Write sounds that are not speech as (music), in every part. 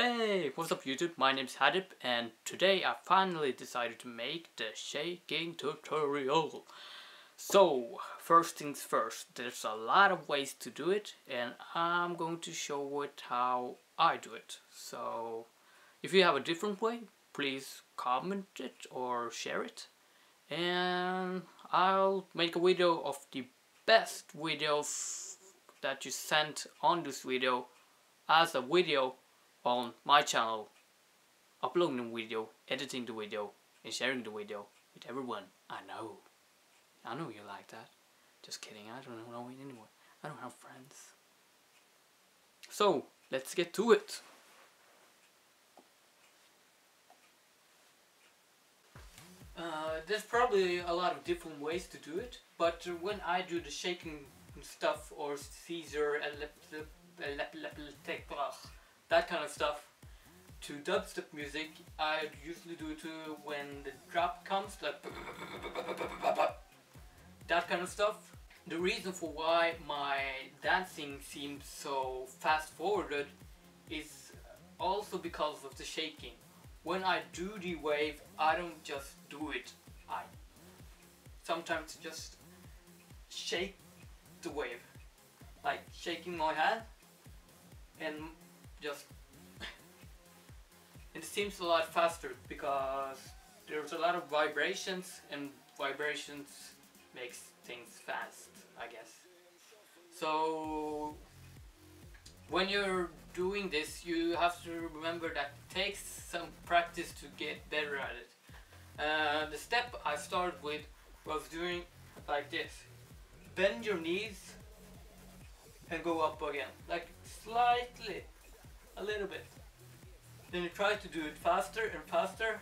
Hey, what's up YouTube? My name is Haddip and today I finally decided to make the shaking tutorial. So, first things first, there's a lot of ways to do it and I'm going to show it how I do it. So, if you have a different way, please comment it or share it. And I'll make a video of the best videos that you sent on this video as a video on my channel, uploading the video, editing the video, and sharing the video with everyone I know. I know you like that. Just kidding, I don't know it anymore. I don't have friends. So, let's get to it. Uh, there's probably a lot of different ways to do it, but when I do the shaking stuff or seizure, that kind of stuff to dubstep music, I usually do it uh, when the drop comes, like that kind of stuff. The reason for why my dancing seems so fast forwarded is also because of the shaking. When I do the wave, I don't just do it. I sometimes just shake the wave. Like shaking my hand and just it seems a lot faster because there's a lot of vibrations and vibrations makes things fast I guess. So when you're doing this you have to remember that it takes some practice to get better at it. Uh, the step I started with was doing like this. Bend your knees and go up again like slightly a little bit. Then you try to do it faster and faster.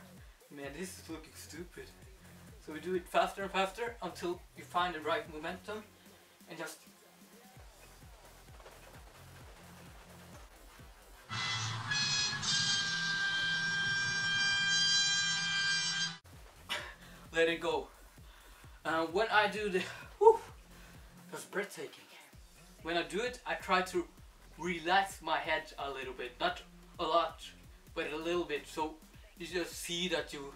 Man this is looking stupid. So we do it faster and faster until you find the right momentum and just (laughs) let it go. Uh, when I do the whew, that's breathtaking. When I do it I try to relax my head a little bit not a lot but a little bit. So you just see that you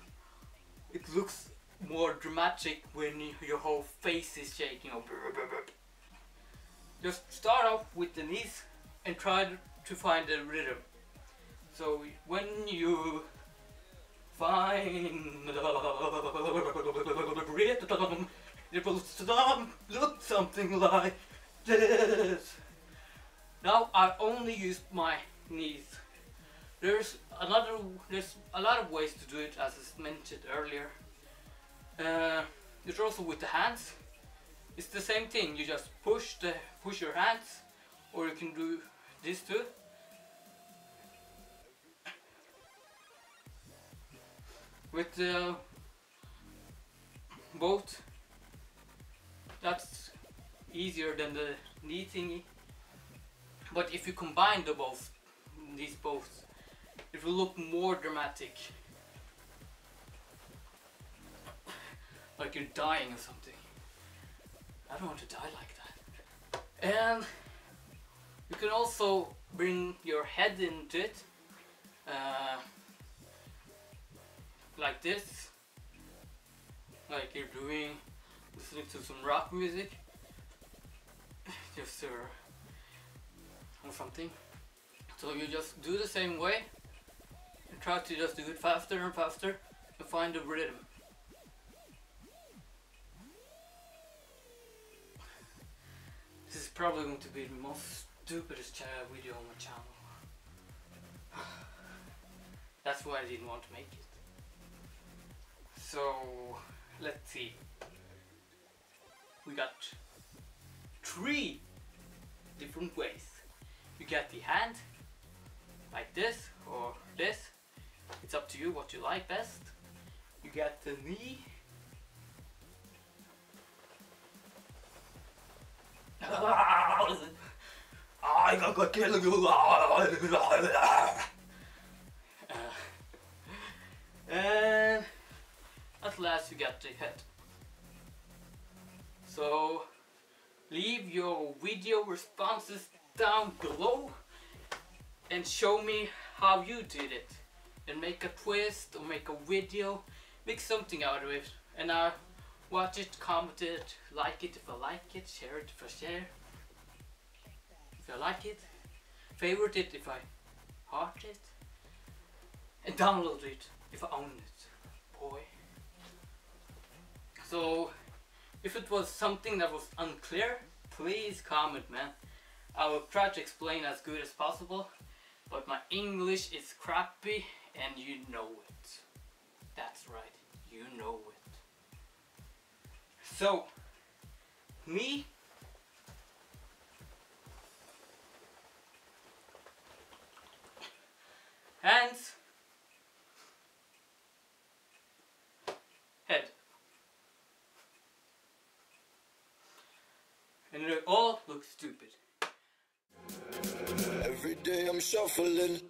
it looks more dramatic when your whole face is shaking. Just start off with the knees and try to find the rhythm. So when you find the rhythm it will look something like this now I only use my knees. There's another, there's a lot of ways to do it as I mentioned earlier. Uh, there's also with the hands. It's the same thing. You just push the push your hands, or you can do this too. With uh, both, that's easier than the knee thingy. But if you combine the both, these both, it will look more dramatic. Like you're dying or something. I don't want to die like that. And you can also bring your head into it. Uh, like this. Like you're doing, listening to some rock music. (sighs) Just uh, or something. So you just do the same way and try to just do it faster and faster to find the rhythm. This is probably going to be the most stupidest video on my channel. (sighs) That's why I didn't want to make it. So, let's see. We got three different ways get the hand like this or this. It's up to you what you like best. You get the knee. (laughs) I got kill you. (laughs) And at last you get the head. So leave your video responses down below and show me how you did it and make a twist or make a video, make something out of it and I watch it, comment it, like it if I like it, share it if I share. If I like it, favorite it if I heart it, and download it if I own it, boy. So, if it was something that was unclear, please comment man. I will try to explain as good as possible, but my English is crappy and you know it. That's right, you know it. So, me hands head and it all looks stupid I'm shuffling.